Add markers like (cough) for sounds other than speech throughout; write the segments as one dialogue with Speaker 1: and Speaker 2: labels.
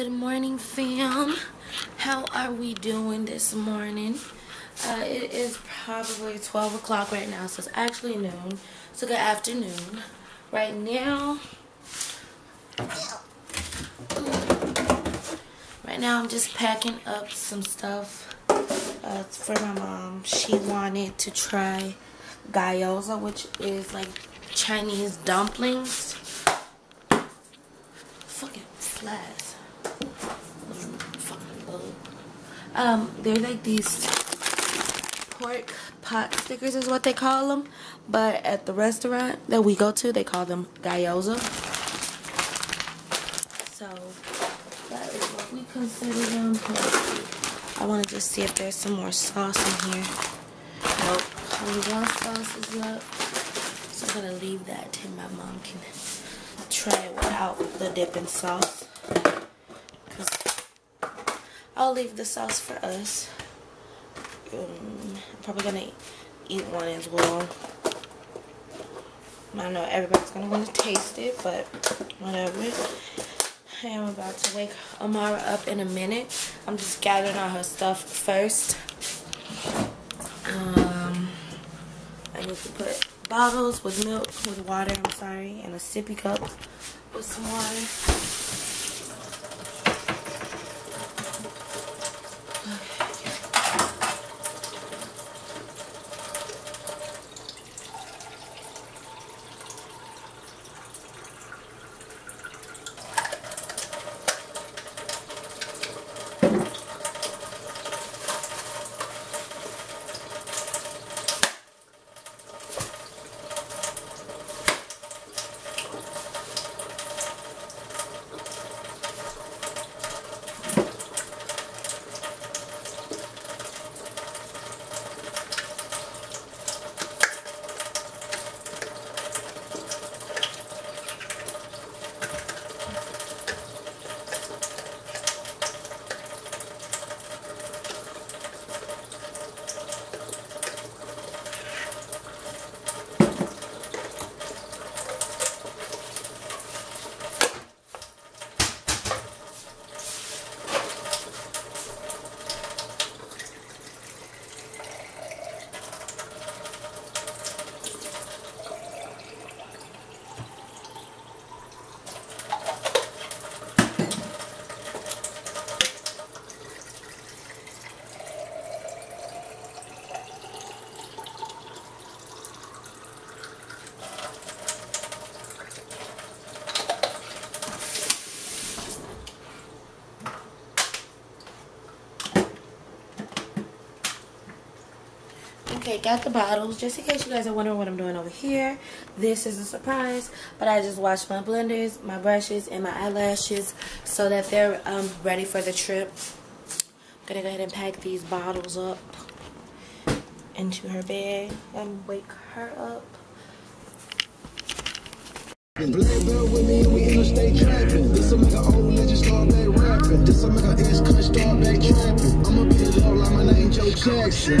Speaker 1: Good morning, fam. How are we doing this morning? Uh, it is probably 12 o'clock right now, so it's actually noon. So good afternoon. Right now, right now I'm just packing up some stuff uh, for my mom. She wanted to try gyoza, which is like Chinese dumplings. Fucking flies. Um, they're like these pork pot stickers is what they call them. But at the restaurant that we go to, they call them gyoza. So, that is what we consider them. I want to just see if there's some more sauce in here. Nope. Only one sauce is left. So I'm going to leave that till my mom can try it without the dipping sauce. I'll leave the sauce for us. Um, I'm probably going to eat one as well. I don't know everybody's going to want to taste it, but whatever. I am about to wake Amara up in a minute. I'm just gathering all her stuff first. Um, I need to put bottles with milk, with water, I'm sorry, and a sippy cup with some water. Okay, got the bottles. Just in case you guys are wondering what I'm doing over here. This is a surprise. But I just washed my blenders, my brushes, and my eyelashes so that they're um, ready for the trip. I'm going to go ahead and pack these bottles up into her bag and wake her up. With me we interstate trapping. This make an old legend start back rapping. This make an ex start back. I'ma be like my name Joe Jackson.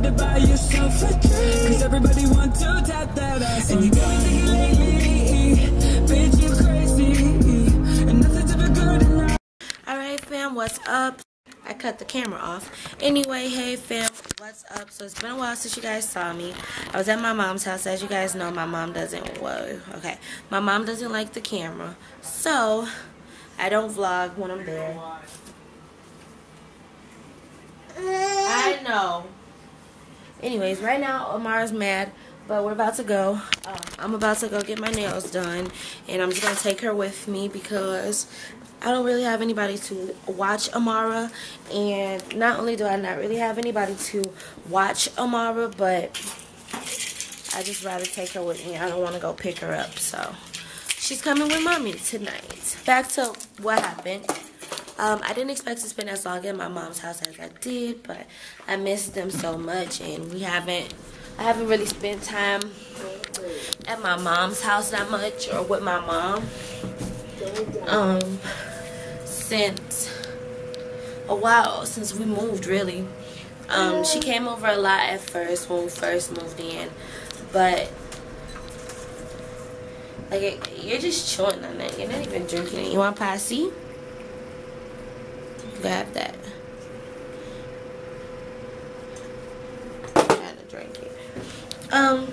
Speaker 1: cut the camera off. Anyway, hey fam, what's up? So it's been a while since you guys saw me. I was at my mom's house. As you guys know, my mom doesn't, whoa, okay. My mom doesn't like the camera. So, I don't vlog when I'm there. I know. Anyways, right now, Amara's mad but we're about to go. Um, I'm about to go get my nails done, and I'm just gonna take her with me because I don't really have anybody to watch Amara, and not only do I not really have anybody to watch Amara, but I just rather take her with me. I don't want to go pick her up, so she's coming with mommy tonight. Back to what happened. Um, I didn't expect to spend as long in my mom's house as I did, but I missed them so much, and we haven't, I haven't really spent time at my mom's house that much, or with my mom, um, since a while, since we moved, really. Um, she came over a lot at first when we first moved in, but like you're just chewing on it. You're not even drinking it. You want passy? grab that. Gotta drink it. Um.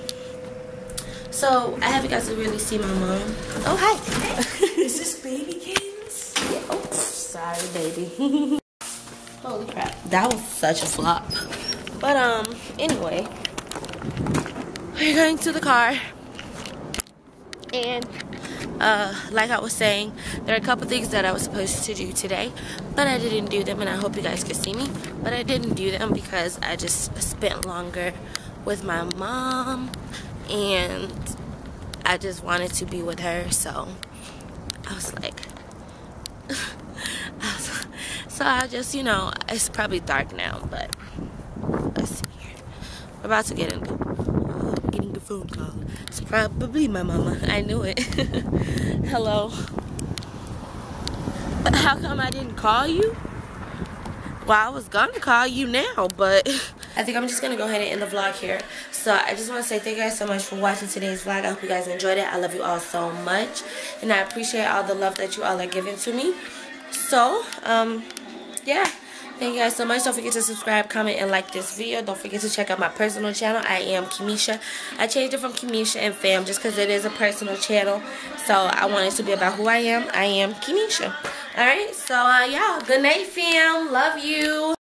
Speaker 1: So I haven't got to really see my mom. Oh hi. (laughs)
Speaker 2: Is this baby?
Speaker 1: Yeah. Oh, sorry, baby. (laughs) Holy crap, that was such a flop. But um, anyway, we're going to the car, and uh, like I was saying, there are a couple things that I was supposed to do today, but I didn't do them, and I hope you guys could see me. But I didn't do them because I just spent longer with my mom, and I just wanted to be with her, so I was like, (laughs) so I just, you know, it's probably dark now, but let's see here. We're about to get into uh, getting the phone call. It's probably my mama. (laughs) I knew it. (laughs) Hello. How come I didn't call you? Well, I was gonna call you now, but I think I'm just gonna go ahead and end the vlog here. So I just want to say thank you guys so much for watching today's vlog. I hope you guys enjoyed it. I love you all so much, and I appreciate all the love that you all are giving to me. So, um, yeah. Thank you guys so much. Don't forget to subscribe, comment, and like this video. Don't forget to check out my personal channel. I am Kimisha. I changed it from Kimisha and Fam just because it is a personal channel. So I want it to be about who I am. I am Kimisha. Alright, so uh, yeah. Good night, fam. Love you.